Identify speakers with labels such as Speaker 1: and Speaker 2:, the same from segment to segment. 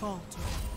Speaker 1: falter.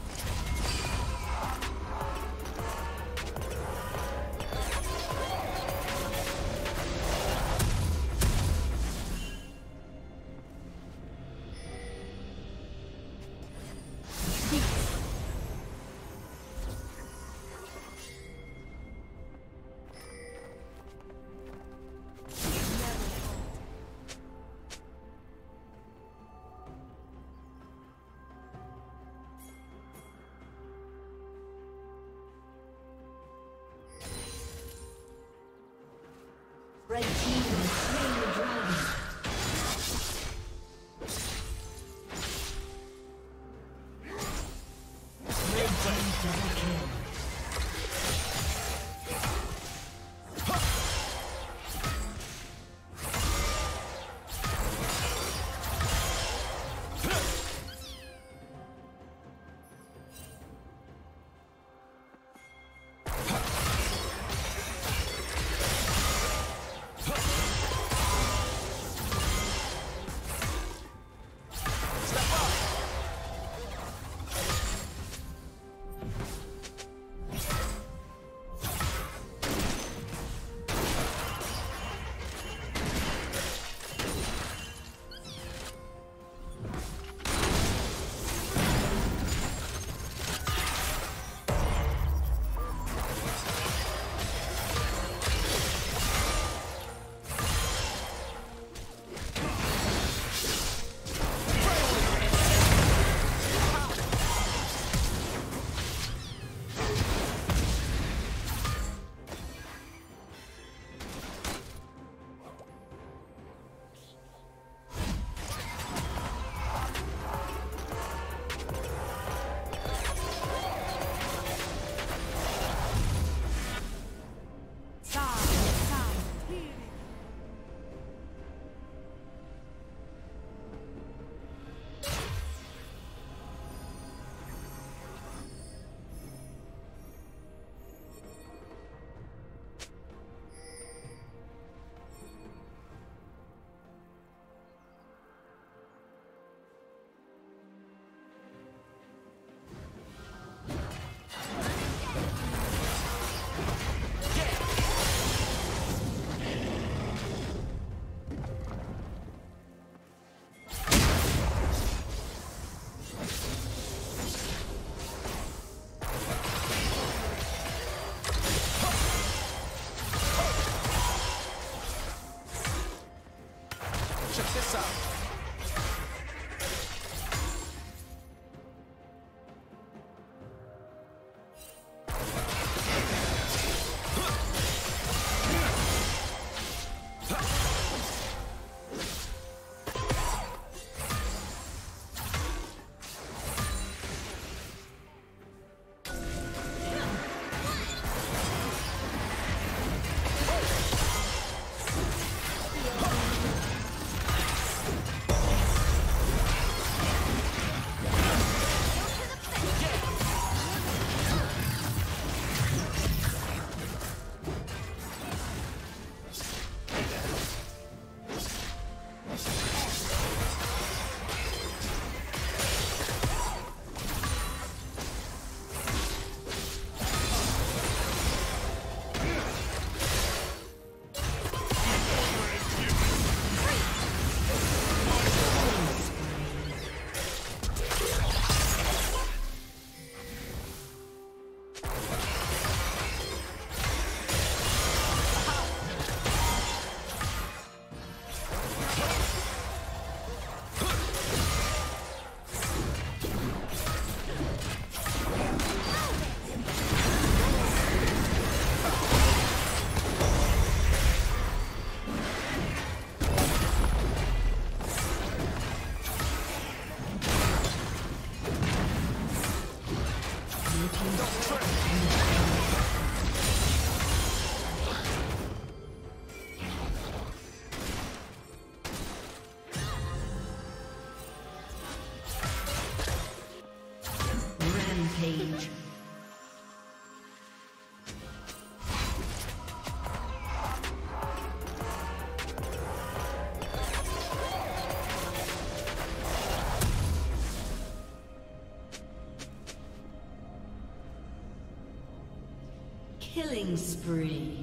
Speaker 2: Killing spree.